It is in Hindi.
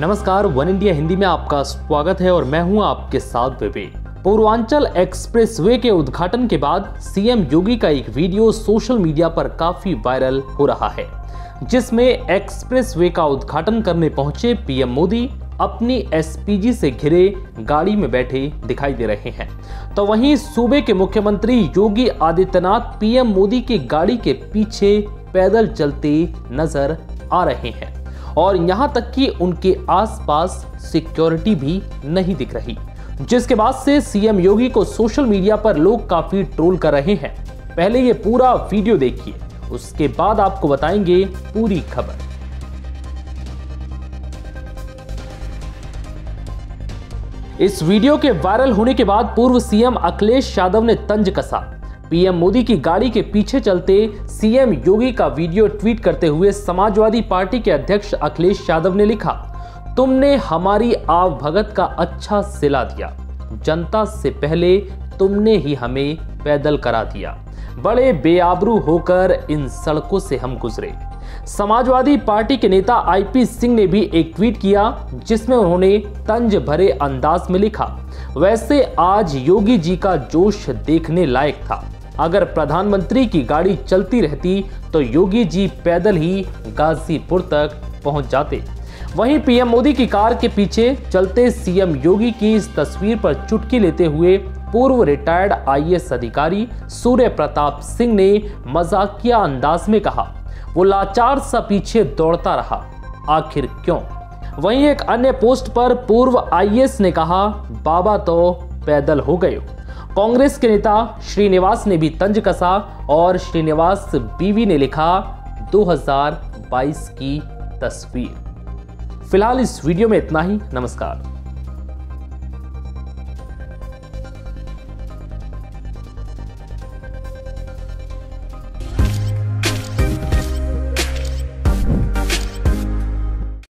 नमस्कार, वन इंडिया हिंदी में आपका स्वागत है और मैं हूँ आपके साथ विवेक। पूर्वांचल एक्सप्रेसवे के उद्घाटन के बाद सीएम योगी का एक वीडियो सोशल मीडिया पर काफ़ी वायरल हो रहा है, जिसमें एक्सप्रेसवे का उद्घाटन करने पहुँचे पीएम मोदी अपनी एसपीजी से घिरे गाड़ी में बैठे दिखाई दे रहे हैं। तो वहीं सूबे के मुख्यमंत्री योगी आदित्यनाथ पीएम मोदी की गाड़ी के पीछे पैदल चलते नज़र आ रहे हैं। और यहाँ तक कि उनके आसपास सिक्योरिटी भी नहीं दिख रही, जिसके बाद से सीएम योगी को सोशल मीडिया पर लोग काफ़ी ट्रोल कर रहे हैं। पहले ये पूरा वीडियो देखिए, उसके बाद आपको बताएँगे पूरी खबर। इस वीडियो के वायरल होने के बाद पूर्व सीएम अखिलेश यादव ने तंज कसा। पीएम मोदी की गाड़ी के पीछे चलते सीएम योगी का वीडियो ट्वीट करते हुए समाजवादी पार्टी के अध्यक्ष अखिलेश यादव ने लिखा, तुमने हमारी आव भगत का अच्छा सिला दिया। जनता से पहले तुमने ही हमें पैदल करा दिया। बड़े बेआबरू होकर इन सड़कों से हम गुजरे। समाजवादी पार्टी के नेता आईपी सिंह ने भी एक ट्वीट किया, जिसमें उन्होंने तंज भरे अंदाज में लिखा, वैसे आज योगी जी का जोश देखने लायक था। अगर प्रधानमंत्री की गाड़ी चलती रहती तो योगी जी पैदल ही गाजीपुर तक पहुँच जाते। वहीं पीएम मोदी की कार के पीछे चलते सीएम योगी की इस तस्वीर पर चुटकी लेते हुए पूर्व रिटायर्ड आईएएस अधिकारी सूर्य प्रताप सिंह ने मजाकिया अंदाज में कहा, वो लाचार सा पीछे दौड़ता रहा। आखिर क्यों? वहीं एक अन्य पोस्ट पर पूर्व आईएएस ने कहा, बाबा तो पैदल हो गए कांग्रेस के नेता श्रीनिवास ने भी तंज कसा और श्रीनिवास बीवी ने लिखा 2022 की तस्वीर। फ़िलहाल इस वीडियो में इतना ही। नमस्कार।